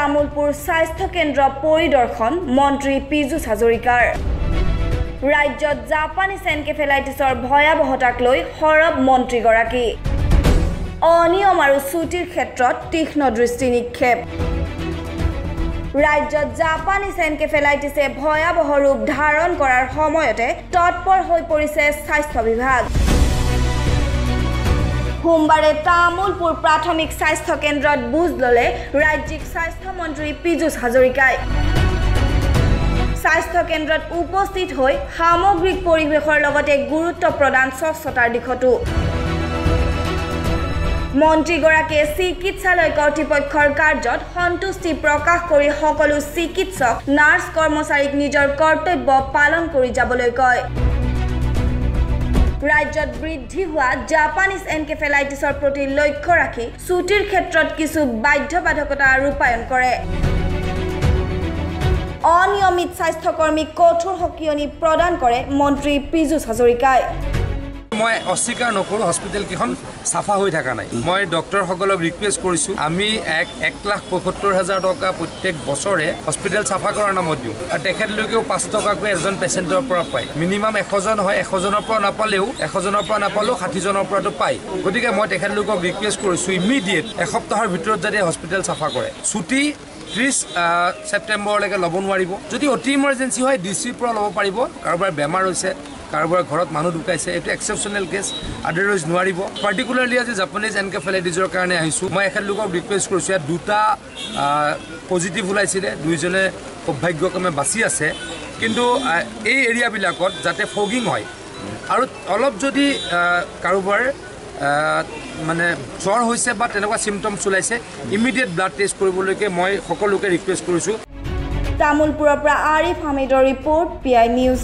তামোলপুৰ স্বাস্থ্য কেন্দ্ৰ পৰিদৰ্শন মন্ত্ৰী পীযুষ হাজৰিকাৰ। ৰাজ্যত জাপানীজ এনকেফেলাইটিছৰ ভয়াৱহতাক লৈ সৰব মন্ত্ৰীগৰাকী। অনিয়ম আৰু ছুটিৰ ক্ষেত্ৰত তীক্ষ্ণ দৃষ্টি নিক্ষেপ। ৰাজ্যত জাপানীজ এনকেফেলাইটিছে ভয়াৱহ ৰূপ ধাৰণ কৰাৰ সময়তে তৎপৰ হৈ পৰিছে স্বাস্থ্য বিভাগ। সোমবাৰে তামোলপুৰ প্ৰাথমিক স্বাস্থ্য কেন্দ্ৰত বুজ ল'লে ৰাজ্যিক স্বাস্থ্যমন্ত্ৰী পীযুষ হাজৰিকাই। স্বাস্থ্য কেন্দ্ৰত উপস্থিত হৈ সামগ্ৰিক পৰিৱেশৰ লগতে গুৰুত্ব প্ৰদান স্বচ্ছতাৰ দিশতো। মন্ত্ৰীগৰাকীয়ে চিকিৎসালয় কৰ্তৃপক্ষৰ কাৰ্যত সন্তুষ্টি প্ৰকাশ কৰি সকলো চিকিৎসক নাৰ্ছ কৰ্মচাৰীক নিজৰ কৰ্তব্য পালন কৰি যাবলৈ কয়। ৰাজ্যত বৃদ্ধি হোৱা জাপানীজ এনকেফেলাইটিছৰ প্ৰতি লক্ষ্য ৰাখি ছুটিৰ ক্ষেত্ৰত কিছু বাধ্যবাধকতা ৰূপায়ণ কৰে। অনিয়মিত স্বাস্থ্যকৰ্মীক কঠোৰ সকিয়নি প্ৰদান কৰে মন্ত্ৰী পীযুষ হাজৰিকাই। মই অস্বীকাৰ নকৰোঁ হস্পিটেলকেইখন চাফা হৈ থকা নাই। মই ডক্টৰসকলক ৰিকুৱেষ্ট কৰিছোঁ আমি এক এক লাখ পঁয়সত্তৰ হাজাৰ টকা প্ৰত্যেক বছৰে হস্পিটেল চাফা কৰাৰ নামত দিওঁ। আৰু তেখেতলোকেও পাঁচ টকাকৈ এজন পেচেণ্টৰ পৰা পায়। মিনিমাম এশজন হয় এশজনৰ পৰা নাপালেও এশজনৰ পৰা নাপালেও ষাঠিজনৰ পৰাতো পায়। গতিকে মই তেখেতলোকক ৰিকুৱেষ্ট কৰিছোঁ ইমিডিয়েট এসপ্তাহৰ ভিতৰত যাতে হস্পিটেল চাফা কৰে। ছুটি ত্ৰিছ ছেপ্টেম্বৰলৈকে ল'ব নোৱাৰিব। যদি অতি ইমাৰ্জেঞ্চি হয় ডি চিৰ পৰা ল'ব পাৰিব। কাৰোবাৰ বেমাৰ হৈছে কাৰোবাৰ ঘৰত মানুহ ঢুকাইছে এইটো এক্সেপশ্যনেল কেছ আদাৰৱাইজ নোৱাৰিব। পাৰ্টিকুলাৰলি আজি জাপানীজ এনকেফেলাইটিছৰ কাৰণে আহিছোঁ। মই এখেতলোকক ৰিকুৱেষ্ট কৰিছোঁ ইয়াত দুটা পজিটিভ ওলাইছিলে দুইজনে সৌভাগ্যক্ৰমে বাচি আছে। কিন্তু এই এৰিয়াবিলাকত যাতে ফগিং হয় আৰু অলপ যদি কাৰোবাৰ মানে জ্বৰ হৈছে বা তেনেকুৱা চিমটমছ ওলাইছে ইমিডিয়েট ব্লাড টেষ্ট কৰিবলৈকে মই সকলোকে ৰিকুৱেষ্ট কৰিছোঁ। তামোলপুৰৰ পৰা আৰিফ হামিদৰ ৰিপৰ্ট পি আই নিউজ